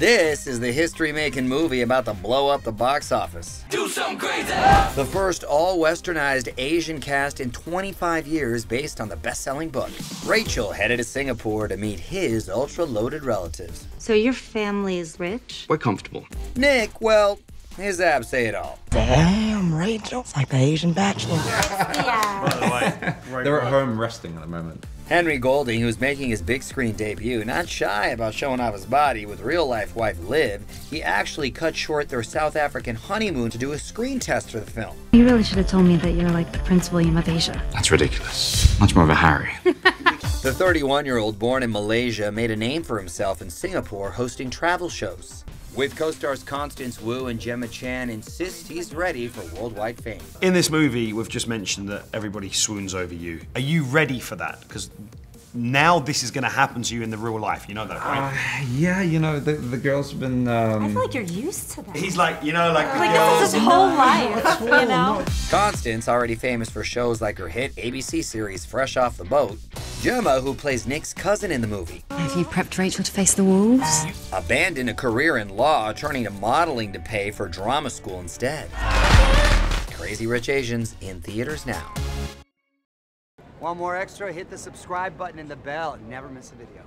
This is the history-making movie about to blow up the box office. Do something crazy! The first all-westernized Asian cast in 25 years based on the best-selling book. Rachel headed to Singapore to meet his ultra-loaded relatives. So your family is rich? We're comfortable. Nick, well, his abs say it all. Damn, Rachel. It's like the Asian Bachelor. They're at home resting at the moment. Henry Golding, who's making his big screen debut, not shy about showing off his body with real life wife Liv, he actually cut short their South African honeymoon to do a screen test for the film. You really should have told me that you're like the Prince William of Asia. That's ridiculous. Much more of a Harry. The 31 year old, born in Malaysia, made a name for himself in Singapore hosting travel shows. With co stars Constance Wu and Gemma Chan, insists he's ready for worldwide fame. In this movie, we've just mentioned that everybody swoons over you. Are you ready for that? Because now this is going to happen to you in the real life. You know that, right? Uh, yeah, you know, the, the girls have been. Um... I feel like you're used to that. He's like, you know, like the Like girls. this is his whole life, you know? Constance, already famous for shows like her hit ABC series Fresh Off the Boat. Gemma, who plays Nick's cousin in the movie. Have you prepped Rachel to face the wolves? Abandoned a career in law, turning to modeling to pay for drama school instead. Crazy Rich Asians in theaters now. One more extra? Hit the subscribe button and the bell and never miss a video.